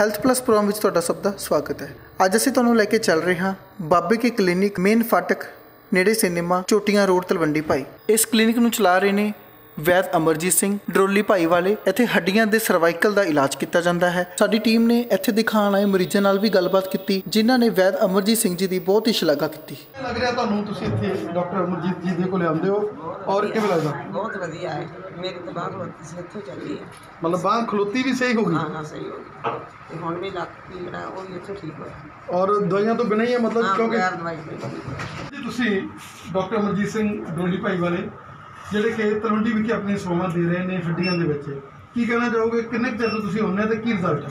Health plus programme ਵਿੱਚ ਤੁਹਾਡਾ ਸਭ ਦਾ ਸਵਾਗਤ ਹੈ। ਅੱਜ ਅਸੀਂ ਤੁਹਾਨੂੰ ਲੈ ਕੇ ਚੱਲ ਰਹੇ ਹਾਂ ਬਾਬੇ ਕੇ ਕਲੀਨਿਕ ਮੇਨ ਫਾਟਕ ਨੇੜੇ ਸਿਨੇਮਾ ਚੋਟੀਆਂ ਰੋਡ ਤਲਵੰਡੀ ਭਾਈ। ਇਸ ਕਲੀਨਿਕ ਨੂੰ ਚਲਾ ਰਹੇ ਨੇ ਵੈਦ ਅਮਰਜੀਤ ਸਿੰਘ ਡਰੋਲੀ ਭਾਈ ਵਾਲੇ ਇੱਥੇ ਹੱਡੀਆਂ ਦੇ ਸਰਵਾਈਕਲ ਦਾ ਇਲਾਜ ਕੀਤਾ ਜਾਂਦਾ ਹੈ। ਸਾਡੀ ਟੀਮ ਨੇ ਇੱਥੇ ਦਿਖਾਉਣ ਆਏ ਮਰੀਜ਼ਾਂ ਨਾਲ ਵੀ ਗੱਲਬਾਤ ਕੀਤੀ ਜਿਨ੍ਹਾਂ ਨੇ ਵੈਦ ਅਮਰਜੀਤ ਸਿੰਘ ਜੀ ਦੀ ਬਹੁਤ ਹੀ ਸ਼ਲਾਘਾ ਕੀਤੀ। ਲੱਗ ਰਿਹਾ ਤੁਹਾਨੂੰ ਤੁਸੀਂ ਇੱਥੇ ਡਾਕਟਰ ਅਮਰਜੀਤ ਜੀ ਦੇ ਕੋਲ ਆਉਂਦੇ ਹੋ? ਔਰ ਕਿਵੇਂ ਲੱਗਦਾ? ਬਹੁਤ ਵਧੀਆ ਹੈ। ਮੇਰੀ ਤਾਂ ਬਾਂਹ ਖਲੋਤੀ ਸੀ ਇੱਥੋਂ ਚੱਲੀ ਹੈ। ਮਤਲਬ ਬਾਂਹ ਖਲੋਤੀ ਵੀ ਸਹੀ ਹੋ ਗਈ? ਹਾਂ ਹਾਂ ਸਹੀ ਹੋ ਗਈ। ਤੇ ਹੁਣ ਵੀ ਲੱਤ ਪੀੜਾ ਉਹ ਵੀ ਇੱਥੋਂ ਠੀਕ ਹੋਇਆ। ਔਰ ਦਵਾਈਆਂ ਤੋਂ ਬਿਨਾਂ ਹੀ ਹੈ ਮਤਲਬ ਕਿਉਂਕਿ? ਤੁਸੀਂ ਡਾਕਟਰ ਅਮਰਜੀਤ ਸਿੰਘ ਡੋਲੀ ਭਾਈ ਵਾਲੇ ਜਿਹੜੇ ਕਿ ਤਲਵੰਡੀ ਵਿਖੇ ਆਪਣੀ ਸੇਵਾਵਾਂ ਦੇ ਰਹੇ ਨੇ ਹੱਡੀਆਂ ਦੇ ਵਿੱਚ। ਕੀ ਕਹਿਣਾ ਚਾਹੋਗੇ? ਕਿੰਨੇ ਕੁ ਚਿਰ ਤੋਂ ਤੁਸੀਂ ਹੁੰਨੇ ਤੇ ਕੀ ਰਿਜ਼ਲਟ ਹੈ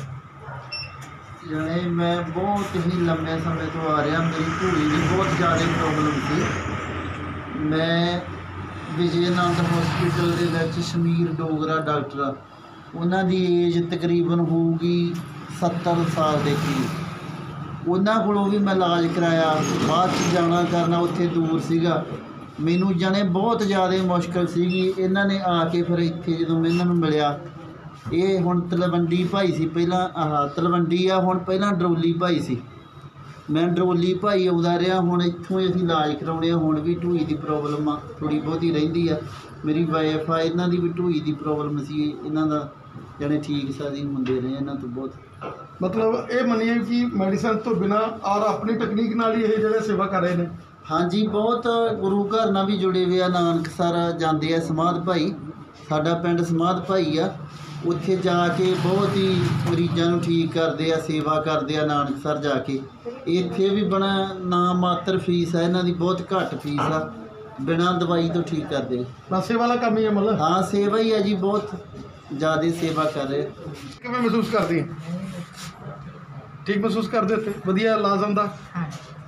ਜਾਣੇ, ਮੈਂ ਬਹੁਤ ਹੀ ਲੰਮੇ ਸਮੇਂ ਤੋਂ ਆ ਰਿਹਾ। ਮੇਰੀ ਧੂੜੀ ਦੀ ਬਹੁਤ ਜ਼ਿਆਦਾ ਪ੍ਰੋਬਲਮ ਸੀ। ਮੈਂ ਵਿਜੇਨੰਦ ਹਸਪੀਟਲ ਦੇ ਵਿੱਚ ਸ਼ਮੀਰ ਡੋਗਰਾ ਡਾਕਟਰ ਆ। ਉਹਨਾਂ ਦੀ ਏਜ ਤਕਰੀਬਨ ਹੋਊਗੀ 70 ਸਾਲ ਦੇ ਕਰੀਬ। ਉਹਨਾਂ ਕੋਲੋਂ ਵੀ ਮੈਂ ਇਲਾਜ ਕਰਾਇਆ। ਬਾਅਦ ਚ ਜਾਣਾ ਕਰਨਾ ਉੱਥੇ ਦੂਰ ਸੀਗਾ। ਮੈਨੂੰ ਜਾਣੇ ਬਹੁਤ ਜ਼ਿਆਦਾ ਮੁਸ਼ਕਲ ਸੀਗੀ। ਇਹਨਾਂ ਨੇ ਆ ਕੇ ਫਿਰ ਇੱਥੇ ਜਦੋਂ ਮੈਂ ਇਹਨਾਂ ਨੂੰ ਮਿਲਿਆ, ਇਹ ਹੁਣ ਤਲਵੰਡੀ ਭਾਈ ਸੀ ਪਹਿਲਾਂ, ਆਹ ਤਲਵੰਡੀ ਆ, ਹੁਣ ਪਹਿਲਾਂ ਡਰੋਲੀ ਭਾਈ ਸੀ। ਮੈਂ ਡਰੋਲੀ ਭਾਈ ਆਉਂਦਾ ਰਿਹਾ, ਹੁਣ ਇੱਥੋਂ ਹੀ ਅਸੀਂ ਇਲਾਜ ਕਰਾਉਣੇ ਆ, ਹੁਣ ਵੀ ਢੂਈ ਦੀ ਪ੍ਰੋਬਲਮ ਆ ਥੋੜੀ ਬਹੁਤੀ ਰਹਿੰਦੀ ਆ। ਮੇਰੀ ਵਾਈਫ ਆ, ਇਹਨਾਂ ਦੀ ਵੀ ਢੂਈ ਦੀ ਪ੍ਰੋਬਲਮ ਸੀ, ਇਹਨਾਂ ਦਾ ਜਾਣੇ ਠੀਕ ਸਾਦੀ ਹੁੰਦੇ ਰਹੇ ਇਹਨਾਂ ਤੋਂ ਬਹੁਤ। ਮਤਲਬ ਇਹ ਮੰਨੀਏ ਕਿ ਮੈਡੀਸਨ ਤੋਂ ਬਿਨਾਂ ਔਰ ਆਪਣੀ ਤਕਨੀਕ ਨਾਲ ਹੀ ਇਹ ਜਿਹੜੇ ਸੇਵਾ ਕਰ ਰਹੇ ਨੇ। ਹਾਂਜੀ ਬਹੁਤ ਗੁਰੂ ਘਰ ਨਾਲ ਵੀ ਜੁੜੇ ਹੋਏ ਆ ਨਾਨਕਸਰ ਜਾਂਦੇ ਆ ਸਮਾਧ ਭਾਈ। ਸਾਡਾ ਪਿੰਡ ਸਮਾਧ ਭਾਈ ਆ। ਉੱਥੇ ਜਾ ਕੇ ਬਹੁਤ ਹੀ ਮਰੀਜ਼ਾਂ ਨੂੰ ਠੀਕ ਕਰਦੇ ਆ ਸੇਵਾ ਕਰਦੇ ਆ ਨਾਨਕਸਰ ਜਾ ਕੇ। ਇੱਥੇ ਵੀ ਬਣਾ ਨਾ ਮਾਤਰ ਫੀਸ ਆ ਇਹਨਾਂ ਦੀ ਬਹੁਤ ਘੱਟ ਫੀਸ ਆ। ਬਿਨਾਂ ਦਵਾਈ ਤੋਂ ਠੀਕ ਕਰਦੇ ਨਸ਼ੇ ਵਾਲਾ ਕੰਮ ਹੀ ਹੈ ਮਤਲਬ ਹਾਂ ਸੇਵਾ ਹੀ ਆ ਜੀ ਬਹੁਤ ਜ਼ਿਆਦਾ ਸੇਵਾ ਕਰ ਰਹੇ ਕਿਵੇਂ ਮਹਿਸੂਸ ਕਰਦੀ ਠੀਕ ਮਹਿਸੂਸ ਕਰਦੇ ਇੱਥੇ? ਵਧੀਆ ਲਾਜ਼ਮ ਦਾ?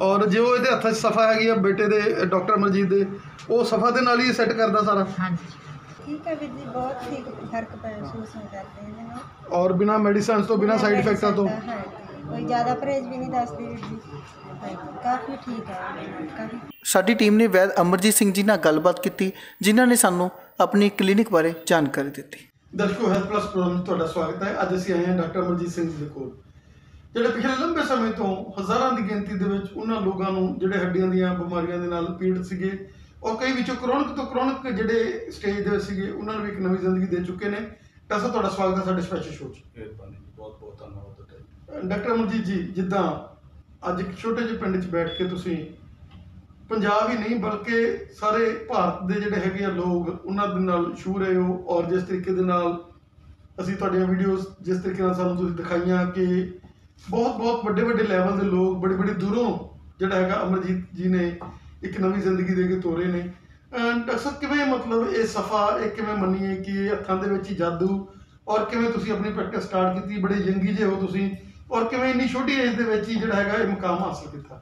ਔਰ ਜੇ ਉਹ ਇਹਦੇ ਹੱਥਾਂ 'ਚ ਸਫਾ ਹੈਗੀ ਆ ਬੇਟੇ ਦੇ ਡਾਕਟਰ ਅਮਰਜੀਤ ਦੇ ਉਹ ਸਫਾ ਦੇ ਨਾਲ ਹੀ ਸੈੱਟ ਕਰਦਾ ਸਾਰਾ। ਠੀਕ ਹੈ ਵੀਰ ਜੀ ਬਹੁਤ ਠੀਕ ਫ਼ਰਕ ਮਹਿਸੂਸ ਹੋ ਕਰਦੇ ਇਹਦੇ ਨਾਲ। ਔਰ ਬਿਨਾ ਮੈਡੀਸਨਸ ਤੋਂ ਬਿਨਾ ਸਾਈਡ ਇਫੈਕਟਾਂ ਤੋਂ। ਹਾਂ ਕੋਈ ਜ਼ਿਆਦਾ ਪਰਹੇਜ਼ ਵੀ ਨਹੀਂ ਦੱਸਦੀ ਵੀਰ ਜੀ। ਹਾਂਜੀ, ਕਾਫੀ ਠੀਕ ਹੈ ਇਹਦੇ ਨਾਲ, ਕਾਫੀ ਸਾਡੀ ਟੀਮ ਨੇ ਵੈਦ ਅਮਰਜੀਤ ਸਿੰਘ ਜੀ ਨਾਲ ਗੱਲਬਾਤ ਕੀਤੀ ਜਿਨ੍ਹਾਂ ਨੇ ਸਾਨੂੰ ਆਪਣੀ ਕਲੀਨਿਕ ਬਾਰੇ ਜਾਣਕਾਰੀ ਦਿੱਤੀ। ਦਰਸ਼ਕੋ ਹੈਲਥ ਪਲੱਸ ਪ੍ਰੋਗਰਾਮ 'ਚ ਤੁਹਾਡਾ ਸਵਾਗਤ ਹੈ। ਅੱਜ ਅਸੀਂ ਆਏ ਹਾਂ ਡਾਕਟਰ ਅਮਰਜੀਤ ਸਿੰਘ ਜੀ ਦੇ ਕੋਲ। ਜਿਹੜੇ ਪਿਛਲੇ ਲੰਬੇ ਸਮੇਂ ਤੋਂ ਹਜ਼ਾਰਾਂ ਦੀ ਗਿਣਤੀ ਦੇ ਵਿੱਚ ਉਹਨਾਂ ਲੋਕਾਂ ਨੂੰ ਜਿਹੜੇ ਹੱਡੀਆਂ ਦੀਆਂ ਬਿਮਾਰੀਆਂ ਦੇ ਨਾਲ ਪੀੜਤ ਸੀਗੇ ਔਰ ਕਈ ਵਿੱਚੋਂ ਕ੍ਰੋਨਿਕ ਤੋਂ ਕ੍ਰੋਨਿਕ ਜਿਹੜੇ ਸਟੇਜ ਦੇ ਸੀਗੇ ਉਹਨਾਂ ਨੂੰ ਵੀ ਇੱਕ ਨਵੀਂ ਜ਼ਿੰਦਗੀ ਦੇ ਚੁੱਕੇ ਨੇ। ਡਾਕਟਰ ਤੁਹਾਡਾ ਸਵਾਗਤ ਹੈ ਸਾਡੇ ਸਪੈਸ਼ਲ ਸ਼ੋਅ 'ਚ। ਮਿਹਰਬਾਨੀ ਬਹੁਤ ਬਹੁਤ ਧੰਨਵਾਦ ਤੁਹਾਡਾ ਡਾਕਟਰ ਅਮਰਜੀਤ ਜੀ ਜਿੱਦਾਂ ਅੱਜ ਇੱਕ ਛੋਟੇ ਜਿਹੇ ਪਿੰਡ 'ਚ ਬੈਠ ਕੇ ਤੁਸੀਂ ਪੰਜਾਬ ਹੀ ਨਹੀਂ ਬਲਕਿ ਸਾਰੇ ਭਾਰਤ ਦੇ ਜਿਹੜੇ ਹੈਗੇ ਆ ਲੋਕ ਉਹਨਾਂ ਦੇ ਨਾਲ ਛੂ ਰਹੇ ਹੋ ਔਰ ਜਿਸ ਤਰੀਕੇ ਦੇ ਨਾਲ ਅਸੀਂ ਤੁਹਾਡੀਆਂ ਵੀਡੀਓਜ਼ ਜਿਸ ਤਰੀਕੇ ਨਾਲ ਸਾਨੂੰ ਤੁਸੀਂ ਦਿਖਾਈਆਂ ਕਿ ਬਹੁਤ ਬਹੁਤ ਵੱਡੇ ਵੱਡੇ ਲੈਵਲ ਦੇ ਲੋਕ ਬੜੇ ਬੜੇ ਦੂਰੋਂ ਜਿਹੜਾ ਹੈਗਾ ਅਮਰਜੀਤ ਜੀ ਨੇ ਇੱਕ ਨਵੀਂ ਜ਼ਿੰਦਗੀ ਦੇ ਕੇ ਤੋਰੇ ਨੇ। ਡਾਕਟਰ ਸਾਹਿਬ, ਕਿਵੇਂ ਮਤਲਬ ਇਹ ਸਫਾ, ਇਹ ਕਿਵੇਂ ਮੰਨੀਏ ਕਿ ਇਹ ਹੱਥਾਂ ਦੇ ਵਿੱਚ ਹੀ ਜਾਦੂ? ਔਰ ਕਿਵੇਂ ਤੁਸੀਂ ਆਪਣੀ ਪ੍ਰੈਕਟਿਸ ਸਟਾਰਟ ਕੀਤੀ? ਬੜੇ ਯੰਗੀ ਜਿਹੇ ਹੋ ਤੁਸੀਂ। ਔਰ ਕਿਵੇਂ ਇੰਨੀ ਛੋਟੀ ਏਜ ਦੇ ਵਿੱਚ ਹੀ ਜਿਹੜਾ ਹੈਗਾ ਇਹ ਮੁਕਾਮ ਹਾਸਲ ਕੀਤਾ?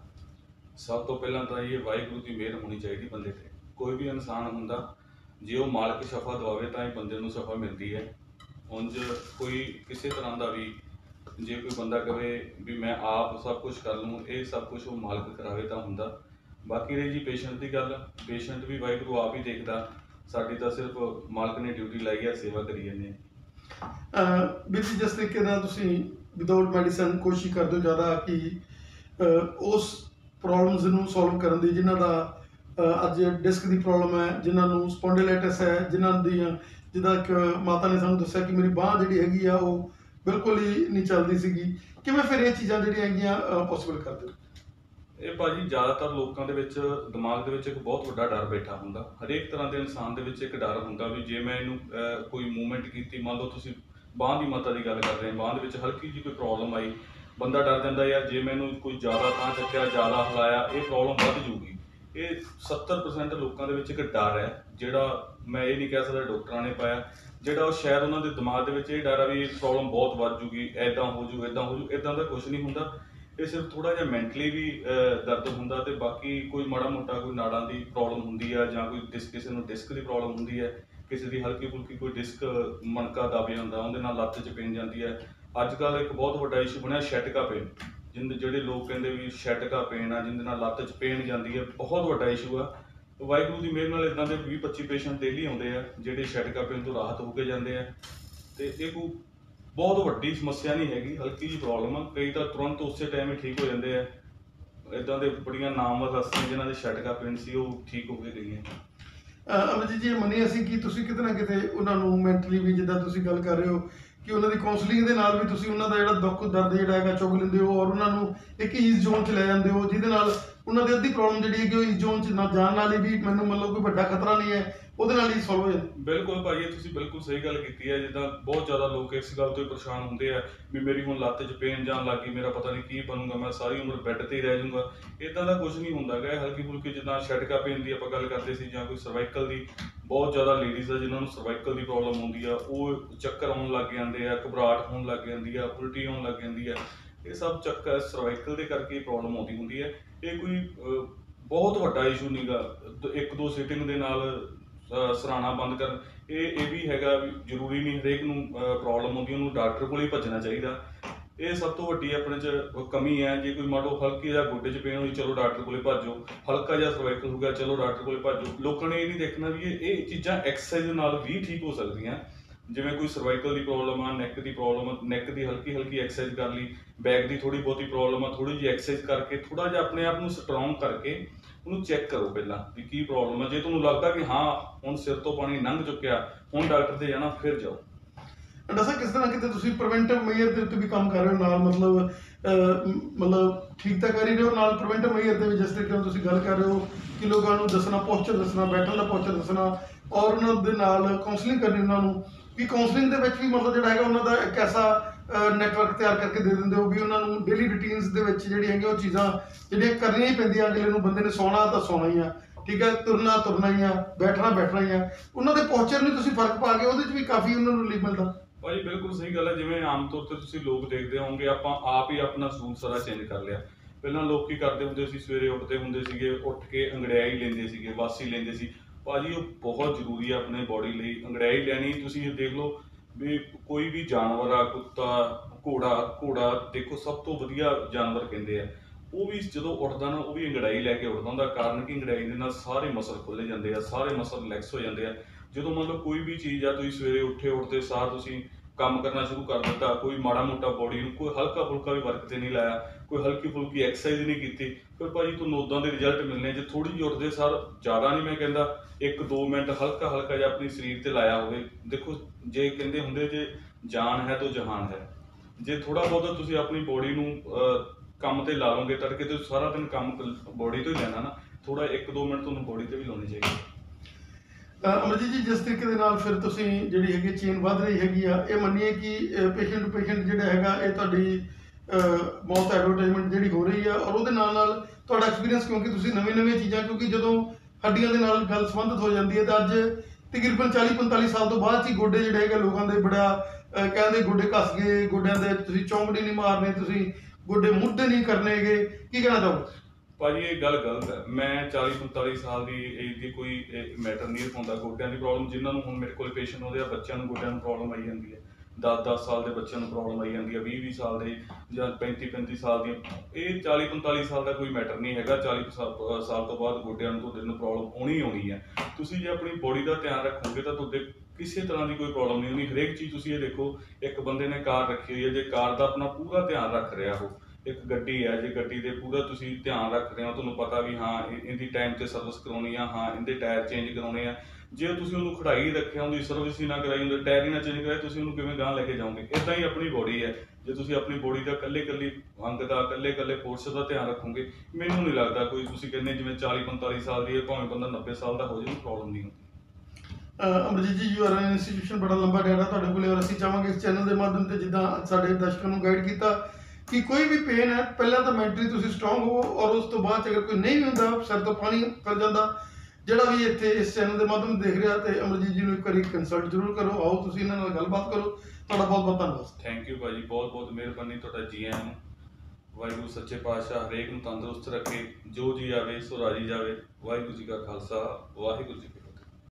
ਸਭ ਤੋਂ ਪਹਿਲਾਂ ਤਾਂ ਇਹ ਵਾਹਿਗੁਰੂ ਦੀ ਮਿਹਰ ਹੋਣੀ ਚਾਹੀਦੀ ਬੰਦੇ ਤੇ। ਕੋਈ ਵੀ ਇਨਸਾਨ ਹੁੰਦਾ, ਜੇ ਉਹ ਮਾਲਕ ਸ਼ਫਾ ਦਵਾਵੇ ਤਾਂ ਹੀ ਬੰਦੇ ਨੂੰ ਸ਼ਫਾ ਮਿਲਦੀ ਹੈ। ਉਂਝ ਕੋਈ ਕਿਸੇ ਤਰ੍ਹਾਂ ਦਾ ਵੀ ਜੇ ਕੋਈ ਬੰਦਾ ਕਵੇ ਵੀ ਮੈਂ ਆਪ ਸਭ ਕੁਝ ਕਰ ਲਵਾਂ ਇਹ ਸਭ ਕੁਝ ਉਹ ਮਾਲਕ ਕਰਾਵੇ ਤਾਂ ਹੁੰਦਾ। ਬਾਕੀ ਰਹੀ ਜੀ ਪੇਸ਼ੈਂਟ ਦੀ ਗੱਲ ਪੇਸ਼ੈਂਟ ਵੀ ਵਾਹਿਗੁਰੂ ਆਪ ਹੀ ਦੇਖਦਾ। ਸਾਡੀ ਤਾਂ ਸਿਰਫ ਮਾਲਕ ਨੇ ਡਿਊਟੀ ਲਾਈ ਹੈ ਸੇਵਾ ਕਰੀ ਜਾਂਦੇ ਵੀਰ ਜੀ, ਜਿਸ ਤਰੀਕੇ ਨਾਲ ਤੁਸੀਂ ਵਿਦਆਊਟ ਮੈਡੀਸਨ ਕੋਸ਼ਿਸ਼ ਕਰਦੇ ਹੋ ਜ਼ਿਆਦਾ ਕਿ ਉਸ ਪ੍ਰੋਬਲਮਸ ਨੂੰ ਸੋਲਵ ਕਰਨ ਦੀ, ਜਿਨ੍ਹਾਂ ਦਾ ਅੱਜ ਡਿਸਕ ਦੀ ਪ੍ਰੋਬਲਮ ਹੈ, ਜਿਨ੍ਹਾਂ ਨੂੰ ਸਪੌਂਡਿਲਾਈਟਿਸ ਹੈ, ਜਿਨ੍ਹਾਂ ਦੀ ਜਿਹਦਾ ਇੱਕ ਮਾਤਾ ਨੇ ਸਾਨੂੰ ਦੱਸਿਆ ਕਿ ਮੇਰੀ ਬਾਹ ਜਿਹੜੀ ਹੈਗੀ ਆ, ਉਹ ਬਿਲਕੁਲ ਹੀ ਨਹੀਂ ਚੱਲਦੀ ਸੀਗੀ। ਕਿਵੇਂ ਫਿਰ ਇਹ ਚੀਜ਼ਾਂ ਜਿਹੜੀਆਂ ਹੈਗੀਆਂ ਪੋਸੀਬਲ ਕਰਦੇ? ਹੋ ਇਹ ਭਾਜੀ ਜ਼ਿਆਦਾਤਰ ਲੋਕਾਂ ਦੇ ਵਿੱਚ, ਦਿਮਾਗ ਦੇ ਵਿੱਚ ਇੱਕ ਬਹੁਤ ਵੱਡਾ ਡਰ ਬੈਠਾ ਹੁੰਦਾ। ਹਰੇਕ ਤਰ੍ਹਾਂ ਦੇ ਇਨਸਾਨ ਦੇ ਵਿੱਚ ਇੱਕ ਡਰ ਹੁੰਦਾ ਵੀ ਜੇ ਮੈਂ ਇਹਨੂੰ ਕੋਈ ਮੂਵਮੈਂਟ ਕੀਤੀ, ਮੰਨ ਲਓ ਤੁਸੀਂ ਬਾਂਹ ਦੀ ਮਾਤਾ ਦੀ ਗੱਲ ਕਰ ਰਹੇ ਹੋ, ਬਾਂਹ ਦੇ ਵਿੱਚ ਹਲਕੀ ਜਿਹੀ ਕੋਈ ਪ੍ਰੋਬਲਮ ਆਈ, ਬੰਦਾ ਡਰ ਜਾਂਦਾ ਯਾਰ, ਜੇ ਮੈਨੂੰ ਕੋਈ ਜ਼ਿਆਦਾ ਤਾਂ ਚੱਕਿਆ, ਜ਼ਿਆਦਾ ਹਿਲਾਇਆ, ਇਹ ਪ੍ਰੋਬਲਮ ਵੱਧ ਜੂਗੀ ਇਹ 70% ਲੋਕਾਂ ਦੇ ਵਿੱਚ ਇੱਕ ਡਰ ਹੈ, ਜਿਹੜਾ ਮੈਂ ਇਹ ਨਹੀਂ ਕਹਿ ਸਕਦਾ ਡਾਕਟਰਾਂ ਨੇ ਪਾਇਆ। ਜਿਹੜਾ ਉਹ ਸ਼ਾਇਦ ਉਹਨਾਂ ਦੇ ਦਿਮਾਗ ਦੇ ਵਿੱਚ ਇਹ ਡਰ ਆ ਵੀ ਪ੍ਰੋਬਲਮ ਬਹੁਤ ਵੱਧ ਜੂਗੀ ਐਦਾਂ ਹੋ ਜੂ ਐਦਾਂ ਹੋ ਜੂ ਐਦਾਂ ਦਾ ਕੁਝ ਨਹੀਂ ਹੁੰਦਾ। ਇਹ ਸਿਰਫ ਥੋੜਾ ਜਿਹਾ ਮੈਂਟਲੀ ਵੀ ਦਰਦ ਹੁੰਦਾ ਤੇ ਬਾਕੀ ਕੋਈ ਮਾੜਾ ਮੋਟਾ ਕੋਈ ਨਾੜਾਂ ਦੀ ਪ੍ਰੋਬਲਮ ਹੁੰਦੀ ਆ ਜਾਂ ਕੋਈ ਡਿਸਕ ਕਿਸੇ ਨੂੰ ਡਿਸਕ ਦੀ ਪ੍ਰੋਬਲਮ ਹੁੰਦੀ ਹੈ ਕਿਸੇ ਦੀ ਹਲਕੀ ਫੁਲਕੀ ਕੋਈ ਡਿਸਕ ਮਣਕਾ ਦਬ ਹੁੰਦਾ, ਉਹਦੇ ਨਾਲ ਲੱਤ 'ਚ ਪੈਣ ਜਾਂਦੀ ਹੈ ਅੱਜ ਕੱਲ ਇੱਕ ਬਹੁਤ ਵੱਡਾ ਇਸ਼ੂ ਬਣਿਆ ਸ਼ੈਟਕਾ ਪੇਨ ਜਿੰਦੇ, ਜਿਹੜੇ ਲੋਕ ਕਹਿੰਦੇ ਵੀ ਸ਼ੈਟਕਾ ਪੇਨ ਆ, ਜਿੰਦੇ ਨਾਲ ਲੱਤ 'ਚ ਪੇਨ ਜਾਂਦੀ ਹੈ ਬਹੁਤ ਵੱਡਾ ਇਸ਼ੂ ਆ। ਵਾਹਿਗੁਰੂ ਦੀ ਮਿਹਰ ਨਾਲ ਇਦਾਂ ਦੇ 20 25 ਪੇਸ਼ੈਂਟ ਡੇਲੀ ਆਉਂਦੇ ਆ, ਜਿਹੜੇ ਸ਼ੈਟਕਾ ਪੇਨ ਤੋਂ ਰਾਹਤ ਹੋ ਕੇ ਜਾਂਦੇ ਆ। ਤੇ ਇਹ ਕੋਈ ਬਹੁਤ ਵੱਡੀ ਸਮੱਸਿਆ ਨਹੀਂ ਹੈਗੀ, ਹਲਕੀ ਜਿਹੀ ਪ੍ਰੋਬਲਮ ਆ। ਕਈ ਤਾਂ ਤੁਰੰਤ ਉਸੇ ਟਾਈਮ ਹੀ ਠੀਕ ਹੋ ਜਾਂਦੇ ਆ। ਇਦਾਂ ਦੇ ਬੜੀਆਂ ਨਾਮਵਰ ਹਸਤੀਆਂ ਜਿਨ੍ਹਾਂ ਦੇ ਛਟਕਾ ਪਿੰਡ ਸੀ, ਉਹ ਠੀਕ ਹੋ ਕੇ ਗਈਆਂ। ਅਮਰਜੀਤ ਜੀ, ਇਹ ਮੰਨੀ ਅਸੀਂ ਕਿ ਤੁਸੀਂ ਕਿਤੇ ਨਾ ਕਿਤੇ ਉਹਨਾਂ ਨੂੰ ਮੈਂਟਲੀ ਵੀ ਜਿੱਦਾਂ ਤੁਸੀਂ ਗੱਲ ਕਰ ਰਹੇ ਹੋ, ਕਿ ਉਹਨਾਂ ਦੀ ਕਾਉਂਸਲਿੰਗ ਦੇ ਨਾਲ ਵੀ ਤੁਸੀਂ ਉਹਨਾਂ ਦਾ ਜਿਹੜਾ ਦੁੱਖ, ਦਰਦ ਜਿਹੜਾ ਹੈਗਾ ਚੁੱਕ ਲੈਂਦੇ ਹੋ ਔਰ ਉਹਨਾਂ ਨੂੰ ਇੱਕ ਈਜ਼ ਜ਼ੋਨ 'ਚ ਲੈ ਜਾਂਦੇ ਹੋ, ਜਿਹਦੇ ਨਾਲ ਉਹਨਾਂ ਦੀ ਅੱਧੀ ਪ੍ਰੋਬਲਮ ਜਿਹੜੀ ਹੈ ਕਿ ਉਹ ਈਜ਼ ਜ਼ੋਨ 'ਚ ਨਾ ਜਾਣ ਨਾਲ ਹੀ ਵੀ ਮੈਨੂੰ ਮਤਲਬ ਕੋਈ ਵੱਡਾ ਖਤਰਾ ਨਹੀਂ ਹੈ, ਉਹਦੇ ਨਾਲ ਹੀ ਸੋਲਵ ਹੋ ਜਾਂਦਾ। ਬਿਲਕੁਲ ਭਾਈ, ਇਹ ਤੁਸੀਂ ਬਿਲਕੁਲ ਸਹੀ ਗੱਲ ਕੀਤੀ ਹੈ, ਜਿੱਦਾਂ ਬਹੁਤ ਜ਼ਿਆਦਾ ਲੋਕ ਇਸ ਗੱਲ ਤੋਂ ਹੀ ਪਰੇਸ਼ਾਨ ਹੁੰਦੇ ਆ ਵੀ ਮੇਰੀ ਹੁਣ ਲੱਤ 'ਚ ਪੇਨ ਜਾਣ ਲੱਗ ਮੇਰਾ ਪਤਾ ਨਹੀਂ ਕੀ ਬਣੂਗਾ, ਮੈਂ ਸਾਰੀ ਉਮਰ ਬੈੱਡ ਤੇ ਹੀ ਰਹਿ ਜਾਊਂਗਾ। ਇਦਾਂ ਦਾ ਕੁਝ ਨਹੀਂ ਹੁੰਦਾ ਗਾ, ਹਲਕੀ ਫੁਲਕੀ ਜਿੱਦਾਂ ਛਟਕਾ ਪੇਨ ਦੀ ਆਪਾਂ ਗੱਲ ਕਰਦੇ ਸੀ ਜਾਂ ਕੋਈ ਸਰਵਾਈਕਲ ਦੀ, ਬਹੁਤ ਜ਼ਿਆਦਾ ਲੇਡੀਜ਼ ਆ ਜਿਨ੍ਹਾਂ ਨੂੰ ਸਰਵਾਈਕਲ ਦੀ ਪ੍ਰੋਬਲਮ ਹੁੰਦੀ ਆ, ਉਹ ਚੱਕਰ ਆਉਣ ਲੱਗ ਜਾਂਦੇ ਆ, ਘਬਰਾਹਟ ਹੋਣ ਲੱਗ ਜਾਂਦੀ ਆ, ਉਲਟੀ ਆਉਣ ਲੱਗ ਜਾਂਦੀ ਆ। ਇਹ ਸਭ ਚੱਕਰ ਸਰਵਾਈਕਲ ਦੇ ਕਰਕੇ ਪ੍ਰੋਬਲਮ ਆਉਂਦੀ ਹੁੰਦੀ ਹੈ। ਇਹ ਕੋਈ ਬਹੁਤ ਵੱਡਾ ਇਸ਼ੂ ਨਹੀਂਗਾ ਇੱਕ ਦੋ ਸਿਟਿੰਗ ਦੇ ਨਾਲ ਅਹ, ਸਰਾਣਾ ਬੰਦ ਕਰਨ। ਇਹ ਇਹ ਵੀ ਹੈਗਾ ਵੀ ਜ਼ਰੂਰੀ ਨਹੀਂ ਹਰੇਕ ਨੂੰ ਪ੍ਰੋਬਲਮ ਹੁੰਦੀ ਉਹਨੂੰ ਡਾਕਟਰ ਕੋਲ ਹੀ ਭੱਜਣਾ ਚਾਹੀਦਾ। ਇਹ ਸਭ ਤੋਂ ਵੱਡੀ ਆਪਣੇ ਚ ਕਮੀ ਹੈ। ਜੇ ਕੋਈ ਮਾੜੋ ਹਲਕੀ ਜਾਂ ਗੋਡੇ 'ਚ ਪੇਨ ਹੋਈ ਚਲੋ ਡਾਕਟਰ ਕੋਲੇ ਭੱਜੋ। ਹਲਕਾ ਜਿਹਾ ਸਰਵਾਈਕਲ ਹੋ ਗਿਆ ਚਲੋ ਡਾਕਟਰ ਕੋਲੇ ਭੱਜੋ। ਲੋਕਾਂ ਨੇ ਇਹ ਨਹੀਂ ਦੇਖਣਾ ਵੀ ਇਹ ਇਹ ਚੀਜ਼ਾਂ ਐਕਸਰਸਾਈਜ਼ ਨਾਲ ਵੀ ਠੀਕ ਹੋ ਸਕਦੀਆਂ। ਜਿਵੇਂ ਕੋਈ ਸਰਵਾਈਕਲ ਦੀ ਪ੍ਰੋਬਲਮ ਆ ਨੈਕ ਦੀ ਪ੍ਰੋਬਲਮ ਆ ਨੈਕ ਦੀ ਹਲਕੀ ਹਲਕੀ ਐਕਸਰਸਾਈਜ਼ ਕਰ ਲਈ ਬੈਕ ਦੀ ਥੋੜੀ ਬਹੁਤੀ ਪ੍ਰੋਬਲਮ ਆ ਥੋੜੀ ਜਿਹੀ ਐਕਸਰਸਾਈਜ਼ ਕਰਕੇ ਥੋੜਾ ਜਿਹਾ ਆਪਣੇ ਆਪ ਨੂੰ ਸਟਰੋਂਗ ਕਰਕੇ ਉਹਨੂੰ ਚੈੱਕ ਕਰੋ ਪਹਿਲਾਂ ਵੀ ਕੀ ਪ੍ਰੋਬਲਮ ਹੈ ਜੇ ਤੁਹਾਨੂੰ ਲੱਗਦਾ ਕਿ ਹਾਂ, ਹੁਣ ਸਿਰ ਤੋਂ ਪਾਣੀ ਲੰਘ ਚੁੱਕਿਆ, ਹੁਣ ਡਾਕਟਰ ਤੇ ਜਾਣਾ, ਫਿਰ ਜਾਓ। ਅੰਡਾ ਸਾਹਿਬ ਕਿਸ ਤਰ੍ਹਾਂ ਕਿਤੇ ਤੁਸੀਂ ਪ੍ਰੀਵੈਂਟਿਵ ਮੇਜਰ ਦੇ ਉੱਤੇ ਵੀ ਕੰਮ ਕਰ ਰਹੇ ਹੋ, ਨਾਲ ਮਤਲਬ ਮਤਲਬ ਠੀਕ ਤਾਂ ਕਰ ਹੀ ਰਹੇ ਹੋ, ਨਾਲ ਪ੍ਰੀਵੈਂਟਿਵ ਮੇਜਰ ਦੇ ਵਿੱਚ ਜਿਸ ਤਰੀਕੇ ਨਾਲ ਤੁਸੀਂ ਗੱਲ ਕਰ ਰਹੇ ਹੋ ਕਿ ਲੋਕਾਂ ਨੂੰ ਦੱਸਣਾ ਪੋਸਚਰ ਦੱਸਣਾ, ਬੈਠਣ ਦਾ ਪੋਸਚਰ ਦੱਸਣਾ, ਔਰ ਉਹਨਾਂ ਦੇ ਨਾਲ ਕਾਉਂਸਲਿੰਗ ਕਰਨੀ ਉਹਨਾਂ ਨੂੰ ਵੀ ਕਾਉਂਸਲਿੰਗ ਦੇ ਵਿੱਚ ਵੀ ਮਤਲਬ ਜਿਹੜਾ ਹੈਗਾ ਉਹਨਾਂ ਦਾ ਇੱਕ ਐਸਾ ਨੈਟਵਰਕ ਤਿਆਰ ਕਰਕੇ ਦੇ ਦਿੰਦੇ ਹੋ ਵੀ ਉਹਨਾਂ ਨੂੰ ਡੇਲੀ ਰੂਟੀਨਸ ਦੇ ਵਿੱਚ ਜਿਹੜੀ ਹੈਗੀ ਉਹ ਚੀਜ਼ਾਂ ਜਿਹੜੀਆਂ ਕਰਨੀਆਂ ਹੀ ਪੈਂਦੀਆਂ, ਅਗਲੇ ਨੂੰ ਬੰਦੇ ਨੇ ਸੌਣਾ ਤਾਂ ਸੌਣਾ ਹੀ ਆ, ਠੀਕ ਹੈ? ਤੁਰਨਾ ਤੁਰਨਾ ਹੀ ਆ, ਬੈਠਣਾ ਬੈਠਣਾ ਹੀ ਆ। ਉਹਨਾਂ ਦੇ ਪੋਸਚਰ ਨੂੰ ਤੁਸੀਂ ਫ਼ਰਕ ਪਾ ਕੇ ਉਹਦੇ 'ਚ ਵੀ ਕਾਫੀ ਉਹਨਾਂ ਨੂੰ ਰਿਲੀਫ ਮਿਲਦਾ। ਭਾਜੀ, ਬਿਲਕੁਲ ਸਹੀ ਗੱਲ ਹੈ। ਜਿਵੇਂ ਆਮ ਤੌਰ ਤੇ ਤੁਸੀਂ ਲੋਕ ਦੇਖਦੇ ਹੋਵੋਗੇ, ਆਪਾਂ ਆਪ ਹੀ ਆਪਣਾ ਸੂਲ ਸਾਰਾ ਚੇਂਜ ਕਰ ਲਿਆ। ਪਹਿਲਾਂ ਲੋਕ ਕੀ ਕਰਦੇ ਹੁੰਦੇ ਸੀ? ਸਵੇਰੇ ਉੱਠਦੇ ਹੁੰਦੇ ਸੀਗੇ, ਉੱਠ ਕੇ ਅੰਗੜਾਈ ਲੈਂਦੇ ਸੀਗੇ, ਵਾਸੀ ਲੈਂਦੇ ਸੀ। ਭਾਜੀ, ਉਹ ਬਹੁਤ ਜ਼ਰੂਰੀ ਹੈ ਆਪਣੇ ਬੋਡੀ ਲਈ, ਅੰਗੜਾਈ ਲੈਣੀ, ਤੁਸੀਂ ਇਹ ਦੇਖ ਲਓ ਵੀ ਕੋਈ ਵੀ ਜਾਨਵਰ ਆ, ਕੁੱਤਾ, ਘੋੜਾ ਘੋੜਾ, ਦੇਖੋ ਸਭ ਤੋਂ ਵਧੀਆ ਜਾਨਵਰ ਕਹਿੰਦੇ ਆ। ਉਹ ਵੀ ਜਦੋਂ ਉੱਠਦਾ ਨਾ, ਉਹ ਵੀ ਅੰਗੜਾਈ ਲੈ ਕੇ ਉੱਠਦਾ ਹੁੰਦਾ, ਕਾਰਨ ਕਿ ਅੰਗੜਾਈ ਦੇ ਨਾਲ ਸਾਰੇ ਮਸਲ ਖੁੱਲੇ ਜਾਂਦੇ ਆ, ਸਾਰੇ ਮਸਲ ਰਿਲੈਕਸ ਹੋ ਜਾਂਦੇ ਆ। ਜਦੋਂ ਮੰਨ ਲਓ ਕੋਈ ਵੀ ਚੀਜ਼ ਆ, ਤੁਸੀਂ ਸਵੇਰੇ ਉੱਠੇ, ਉੱਠਦੇ ਸਾਰ ਤੁਸੀਂ ਕੰਮ ਕਰਨਾ ਸ਼ੁਰੂ ਕਰ ਦਿੱਤਾ, ਕੋਈ ਮਾੜਾ ਮੋਟਾ ਬੋਡੀ ਨੂੰ ਕੋਈ ਹਲਕਾ ਫੁਲਕਾ ਵੀ ਵਰਕ ਤੇ ਨਹੀਂ ਲਾਇਆ ਕੋਈ ਹਲਕੀ ਫੁਲਕੀ ਐਕਸਰਸਾਈਜ਼ ਨਹੀਂ ਕੀਤੀ, ਫਿਰ ਭਾਜੀ ਤੁਹਾਨੂੰ ਉਦਾਂ ਦੇ ਰਿਜ਼ਲਟ ਮਿਲਣੇ, ਜੇ ਥੋੜੀ ਜਿਹੀ ਉੱਠਦੇ ਸਾਰ ਜ਼ਿਆਦਾ ਨਹੀਂ ਮੈਂ ਕਹਿੰਦਾ 1-2 ਮਿੰਟ ਹਲਕਾ ਹਲਕਾ ਜਿਹਾ ਆਪਣੀ ਸਰੀਰ ਤੇ ਲਾਇਆ ਹੋਵੇ। ਦੇਖੋ, ਜੇ ਕਹਿੰਦੇ ਹੁੰਦੇ ਜੇ ਜਾਨ ਹੈ ਤਾਂ ਜਹਾਨ ਹੈ। ਜੇ ਥੋੜਾ ਬਹੁਤਾ ਤੁਸੀਂ ਆਪਣੀ ਬੋਡੀ ਨੂੰ ਕੰਮ ਤੇ ਲਾ ਲਓਗੇ, ਤੜਕੇ ਤੇ ਸਾਰਾ ਦਿਨ ਕੰਮ ਬੋਡੀ ਤੋਂ ਹੀ ਲੈਣਾ ਨਾ ਥੋੜਾ 1-2 ਮਿੰਟ ਤੁਹਾਨੂੰ ਬੋਡੀ ਤੇ ਵੀ ਲਾਉਣੀ ਚਾਹੀਦੀ ਅਹ, ਅਮਰਜੀਤ ਜੀ, ਜਿਸ ਤਰੀਕੇ ਦੇ ਨਾਲ ਫਿਰ ਤੁਸੀਂ ਜਿਹੜੀ ਹੈਗੀ ਚੇਨ ਵੱਧ ਰਹੀ ਹੈਗੀ ਆ, ਇਹ ਮੰਨੀਏ ਕਿ ਪੇਸ਼ੈਂਟ ਪੇਸ਼ੈਂਟ ਜਿਹੜਾ ਹੈਗਾ, ਇਹ ਤੁਹਾਡੀ ਬਹੁਤ ਐਡਵਰਟਾਈਜ਼ਮੈਂਟ ਜਿਹੜੀ ਹੋ ਰਹੀ ਆ ਔਰ ਉਹਦੇ ਨਾਲ ਨਾਲ ਤੁਹਾਡਾ ਐਕਸਪੀਰੀਅੰਸ ਕਿਉਂਕਿ ਤੁਸੀਂ ਨਵੇਂ ਨਵੇਂ ਚੀਜ਼ਾਂ, ਕਿਉਂਕਿ ਜਦੋਂ ਹੱਡੀਆਂ ਦੇ ਨਾਲ ਗੱਲ ਸੰਬੰਧਿਤ ਹੋ ਜਾਂਦੀ ਹੈ ਤਾਂ ਅੱਜ ਤਕਰੀਬਨ 40 45 ਸਾਲ ਤੋਂ ਬਾਅਦ ਹੀ ਗੋਡੇ ਜਿਹੜੇ ਹੈਗੇ ਲੋਕਾਂ ਦੇ ਬੜਾ ਕਹਿੰਦੇ ਗੋਡੇ ਘਸ ਗਏ, ਗੋਡਿਆਂ ਦੇ ਤੁਸੀਂ ਚੌਂਕੜੀ ਨਹੀਂ ਮਾਰਨੇ, ਤੁਸੀਂ ਗੋਡੇ ਮੁੱਢੇ ਨਹੀਂ ਕਰਨੇਗੇ ਕੀ ਕਹਿਣਾ ਚਾਹੋਗੇ? ਭਾਜੀ, ਇਹ ਗੱਲ ਗਲਤ ਹੈ। ਮੈਂ 40 45 ਸਾਲ ਦੀ ਏਜ ਦੀ ਕੋਈ ਮੈਟਰ ਨਹੀਂ ਪਾਉਂਦਾ ਗੋਡਿਆਂ ਦੀ ਪ੍ਰੋਬਲਮ ਜਿਨ੍ਹਾਂ ਨੂੰ ਹੁਣ ਮੇਰੇ ਕੋਲ ਪੇਸ਼ੈਂਟ ਆਉਂਦੇ ਆ, ਬੱਚਿਆਂ ਨੂੰ ਗੋਡਿਆਂ ਨੂੰ ਪ੍ਰੋਬਲਮ ਆਈ ਜਾਂਦੀ ਹੈ। 10-10 ਸਾਲ ਦੇ ਬੱਚਿਆਂ ਨੂੰ ਪ੍ਰੋਬਲਮ ਆਈ ਜਾਂਦੀ ਹੈ 20-20 ਸਾਲ ਦੇ ਜਾਂ 35-35 ਸਾਲ ਦੀ ਇਹ 40-45 ਸਾਲ ਦਾ ਕੋਈ ਮੈਟਰ ਨਹੀਂ ਹੈਗਾ 40 ਸਾਲ ਤੋਂ ਬਾਅਦ ਗੋਡਿਆਂ ਨੂੰ ਤੁਹਾਡੇ ਨੂੰ ਪ੍ਰੋਬਲਮ ਆਉਣੀ ਹੀ ਆਉਣੀ ਹੈ ਤੁਸੀਂ ਜੇ ਆਪਣੀ ਬੋਡੀ ਦਾ ਧਿਆਨ ਰੱਖੋਗੇ ਤਾਂ ਤੁਹਾਡੇ ਕਿਸੇ ਤਰ੍ਹਾਂ ਦੀ ਕੋਈ ਪ੍ਰੋਬਲਮ ਨਹੀਂ ਹੋਣੀ ਹਰੇਕ ਚੀਜ਼ ਤੁਸੀਂ ਇਹ ਦੇਖੋ, ਇੱਕ ਬੰਦੇ ਨੇ ਕਾਰ ਰੱਖੀ ਹੋਈ ਹੈ ਜੇ ਕਾਰ ਦਾ ਆਪਣਾ ਪੂਰਾ ਧਿਆਨ ਰੱਖ ਰਿਹਾ ਹੋ ਇੱਕ ਗੱਡੀ ਹੈ, ਜੇ ਗੱਡੀ ਦੇ ਪੂਰਾ ਤੁਸੀਂ ਧਿਆਨ ਰੱਖ ਰਹੇ ਹੋ, ਤੁਹਾਨੂੰ ਪਤਾ ਵੀ ਹਾਂ ਇਹਦੀ ਟਾਈਮ ਤੇ ਸਰਵਿਸ ਕਰਾਉਣੀ ਆ, ਹਾਂ ਇਹਦੇ ਟਾਇਰ ਚੇਂਜ ਕਰਾਉਣੇ ਆ ਜੇ ਤੁਸੀਂ ਉਹਨੂੰ ਖੜਾਈ ਰੱਖਿਆ, ਉਹਦੀ ਸਰਵਿਸ ਹੀ ਨਾ ਕਰਾਈ, ਉਹਦੇ ਟਾਇਰ ਹੀ ਨਾ ਚੇਂਜ ਕਰਾਏ, ਤੁਸੀਂ ਉਹਨੂੰ ਕਿਵੇਂ ਗਾਂ ਲੈ ਕੇ ਜਾਓਗੇ? ਇਦਾਂ ਹੀ ਆਪਣੀ ਬੋਡੀ ਹੈ। ਜੇ ਤੁਸੀਂ ਆਪਣੀ ਬੋਡੀ ਦਾ ਕੱਲੇ ਕੱਲੇ ਅੰਗ ਦਾ ਕੱਲੇ ਕੱਲੇ ਪੋਰਸ਼ਨ ਦਾ ਧਿਆਨ ਰੱਖੋਗੇ, ਮੈਨੂੰ ਨਹੀਂ ਲੱਗਦਾ ਕੋਈ ਤੁਸੀਂ ਕਹਿੰਦੇ ਜਿਵੇਂ 40 45 ਸਾਲ ਦੀ ਹੈ, ਭਾਵੇਂ ਬੰਦਾ 90 ਸਾਲ ਦਾ ਹੋ ਜਾਵੇ ਪ੍ਰੋਬਲਮ ਨਹੀਂ ਹੁੰਦੀ। ਅਮਰਜੀਤ ਜੀ ਯੂ ਆਰ ਐਨ ਇੰਸਟੀਟਿਊਸ਼ਨ ਬੜਾ ਲੰਬਾ ਡੇਰਾ ਤੁਹਾਡੇ ਕੋਲੇ ਔਰ ਅਸੀਂ ਚਾਹਾਂਗੇ ਇਸ ਚੈਨਲ ਦੇ ਮਾਧਿਅਮ ਤੇ ਜਿੱਦਾਂ ਸਾਡੇ ਦਰਸ਼ਕਾਂ ਨੂੰ ਗਾਈਡ ਕੀਤਾ ਕਿ ਕੋਈ ਵੀ ਪੇਨ ਹੈ, ਪਹਿਲਾਂ ਤਾਂ ਮੈਂਟਲੀ ਤੁਸੀਂ ਸਟਰੋਂਗ ਹੋਵੋ ਔਰ ਉਸ ਤੋਂ ਬਾਅਦ 'ਚ ਅਗਰ ਕੋਈ ਨਹੀਂ ਵੀ ਹੁੰਦਾ, ਸਿਰ ਤੋਂ ਪਾਣੀ ਫਿਰ ਜਾਂਦਾ ਜਿਹੜਾ ਵੀ ਇੱਥੇ ਇਸ ਚੈਨਲ ਦੇ ਮਾਧਿਅਮ ਦੇਖ ਰਿਹਾ ਤੇ ਅਮਰਜੀਤ ਜੀ ਨੂੰ ਇੱਕ ਵਾਰੀ ਕੰਸਲਟ ਜ਼ਰੂਰ ਕਰੋ, ਆਓ ਤੁਸੀਂ ਇਹਨਾਂ ਨਾਲ ਗੱਲਬਾਤ ਕਰੋ। ਤੁਹਾਡਾ ਬਹੁਤ ਬਹੁਤ ਧੰਨਵਾਦ। ਥੈਂਕ ਯੂ ਭਾਜੀ, ਬਹੁਤ ਬਹੁਤ ਮਿਹਰਬਾਨੀ ਤੁਹਾਡਾ ਜੀ ਆਇਆਂ ਨੂੰ। ਵਾਹਿਗੁਰੂ ਸੱਚੇ ਪਾਤਸ਼ਾਹ ਹਰੇਕ ਨੂੰ ਤੰਦਰੁਸਤ ਰੱਖੇ, ਜੋ ਜੀ ਆਵੇ ਸੋ ਰਾਜੀ ਜਾਵੇ। ਵਾਹਿਗੁਰੂ ਜੀ ਕਾ ਖਾਲਸਾ, ਵਾਹਿਗੁਰੂ ਜੀ